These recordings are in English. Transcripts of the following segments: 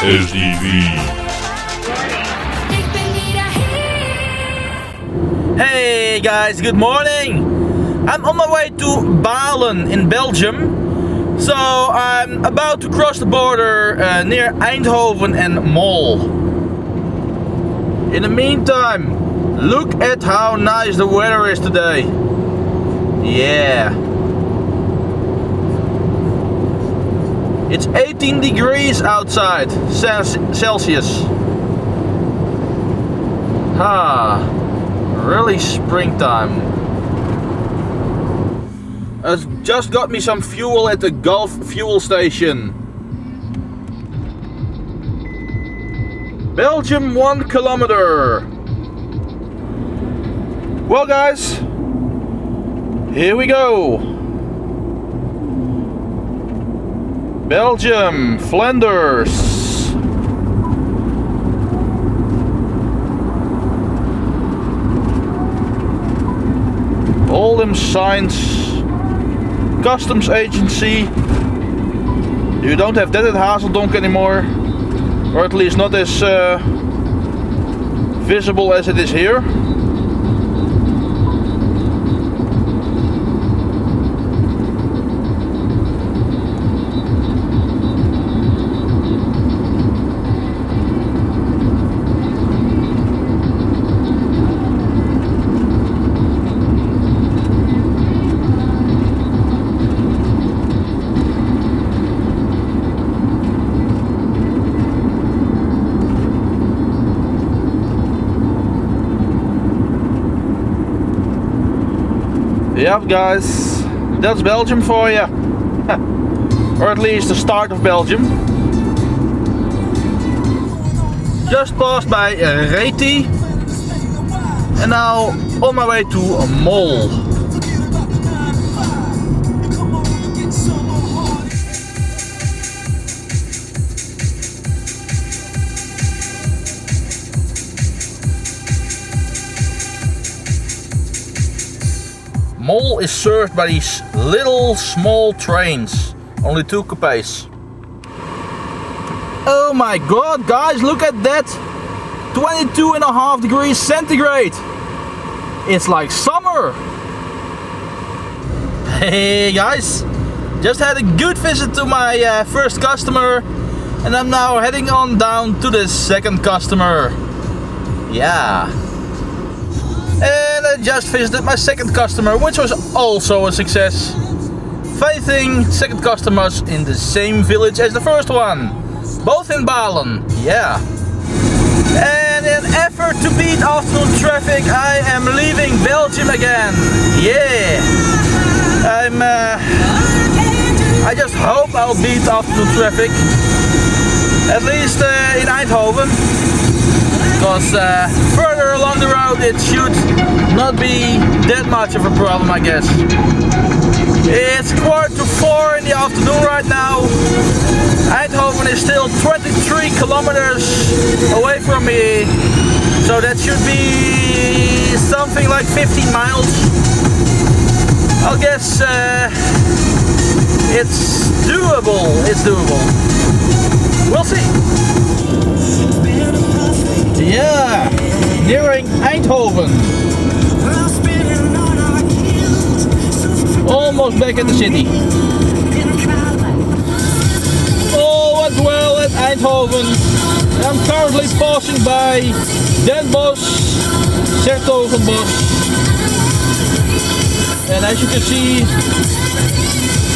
SDV. Hey guys, good morning! I'm on my way to Balen in Belgium. So I'm about to cross the border uh, near Eindhoven and Mol. In the meantime, look at how nice the weather is today. Yeah. It's 18 degrees outside Celsius. Ah, really springtime. I just got me some fuel at the Gulf fuel station. Belgium one kilometer. Well guys, here we go. Belgium, Flanders. All them signs. Customs agency. You don't have that at Hazeldonk anymore. Or at least not as uh, visible as it is here. Yep guys, that's Belgium for you. or at least the start of Belgium. Just passed by uh, Retie. And now on my way to Mol. Mol is served by these little small trains. Only two coupes. Oh my god, guys, look at that! 22 and a half degrees centigrade. It's like summer. Hey guys, just had a good visit to my uh, first customer and I'm now heading on down to the second customer. Yeah. I just visited my second customer, which was also a success. Facing second customers in the same village as the first one. Both in Balen, yeah. And in effort to beat afternoon traffic, I am leaving Belgium again. Yeah. I'm, uh, I just hope I'll beat afternoon traffic. At least uh, in Eindhoven because uh, further along the road it should not be that much of a problem I guess. It's quarter to four in the afternoon right now. Eindhoven is still 23 kilometers away from me, so that should be something like 15 miles. I guess uh, it's doable, it's doable. We'll see. Yeah, nearing Eindhoven. Almost back in the city. Oh, All went well at Eindhoven. I'm currently passing by Den Bosch, 's-Hertogenbosch. And as you can see,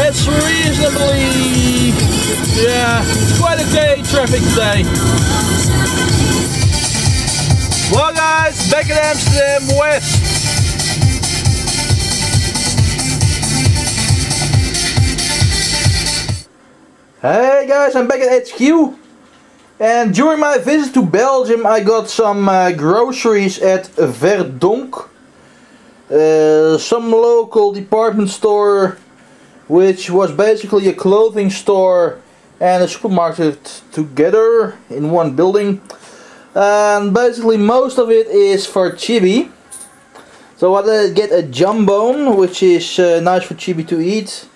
it's reasonably, yeah, quite okay traffic today. Well guys, back in Amsterdam West. Hey guys, I'm back at HQ. And during my visit to Belgium I got some uh, groceries at Verdonck. Uh, some local department store which was basically a clothing store and a supermarket together in one building and basically most of it is for chibi so I uh, get a Jumbone which is uh, nice for chibi to eat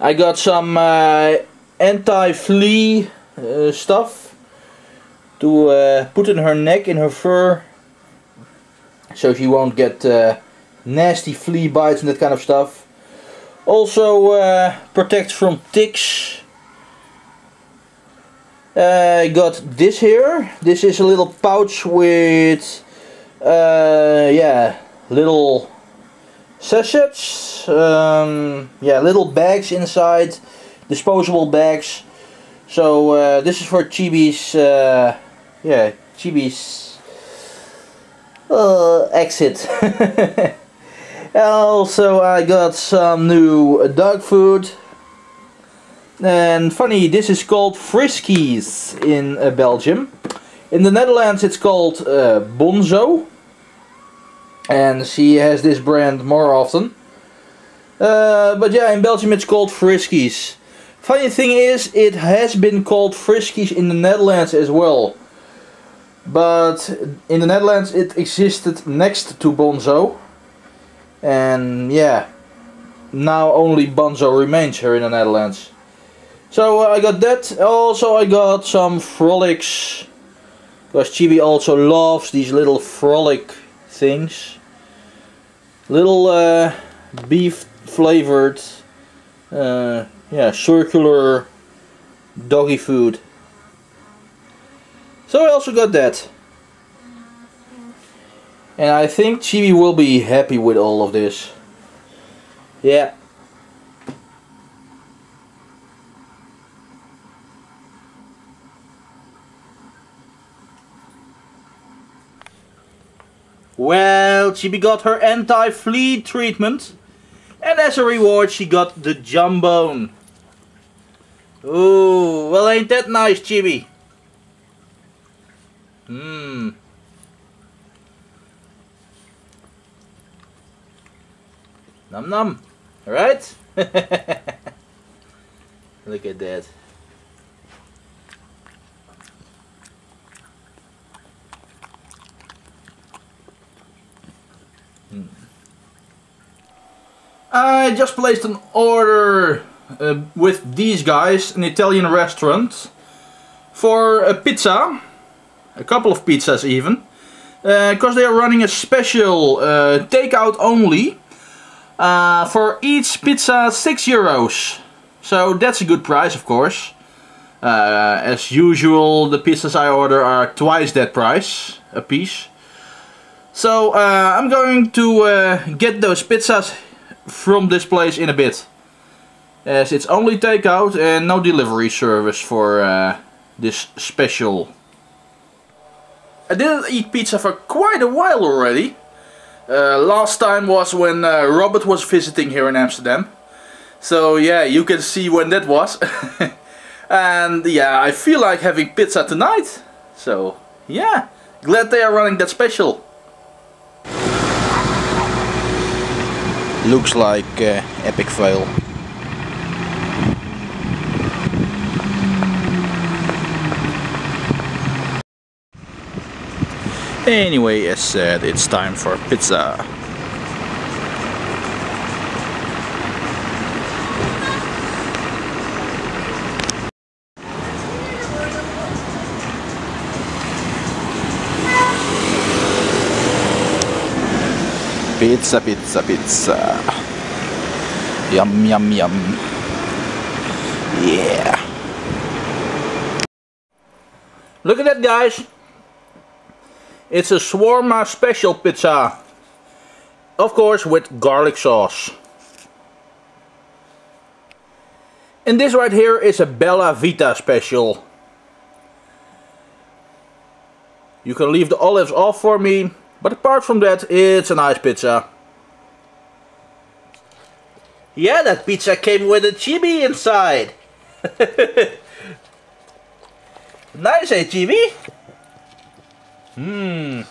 I got some uh, anti-flea uh, stuff to uh, put in her neck, in her fur, so she won't get uh, nasty flea bites and that kind of stuff. Also protects from ticks. Uh, I got this here. This is a little pouch with, uh, yeah, little sachets. Um, yeah, little bags inside, disposable bags. So uh, this is for Chibi's, uh, yeah, Chibi's uh, exit. also I got some new dog food. And funny, this is called Friskies in uh, Belgium. In the Netherlands it's called uh, Bonzo. And she has this brand more often. Uh, but yeah, in Belgium it's called Friskies. Funny thing is, it has been called Friskies in the Netherlands as well. But in the Netherlands it existed next to Bonzo. And yeah, now only Bonzo remains here in the Netherlands. So uh, I got that. Also I got some frolics. Because Chibi also loves these little frolic things. Little uh, beef flavored uh, yeah, circular doggy food. So I also got that. And I think Chibi will be happy with all of this. Yeah. Well, Chibi got her anti-flea treatment. And as a reward she got the Jumbone. Ooh, well ain't that nice, Chibi? Mmm. Num num. Alright? Look at that. Hmm. I just placed an order uh, with these guys, an Italian restaurant, for a pizza, a couple of pizzas even, because uh, they are running a special uh, takeout only uh, for each pizza 6 euros. So that's a good price of course. Uh, as usual the pizzas I order are twice that price a piece. So uh, I'm going to get those pizzas from this place in a bit as it's only takeout and no delivery service for uh, this special. I didn't eat pizza for quite a while already. Uh, last time was when uh, Robert was visiting here in Amsterdam. So yeah, you can see when that was. and yeah, I feel like having pizza tonight. So yeah, glad they are running that special. Looks like uh, epic fail. Anyway, as said, it's time for pizza. Pizza, pizza, pizza. Yum, yum, yum. Yeah. Look at that, guys. It's a shawarma special pizza. Of course with garlic sauce. And this right here is a Bella Vita special. You can leave the olives off for me, but apart from that, it's a nice pizza. Yeah, that pizza came with a chibi inside. nice, eh, chibi? Hmm.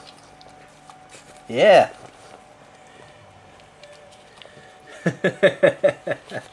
Yeah.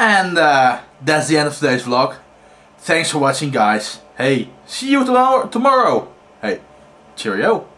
And uh, that's the end of today's vlog. Thanks for watching guys. Hey, see you tomorrow. tomorrow. Hey, cheerio.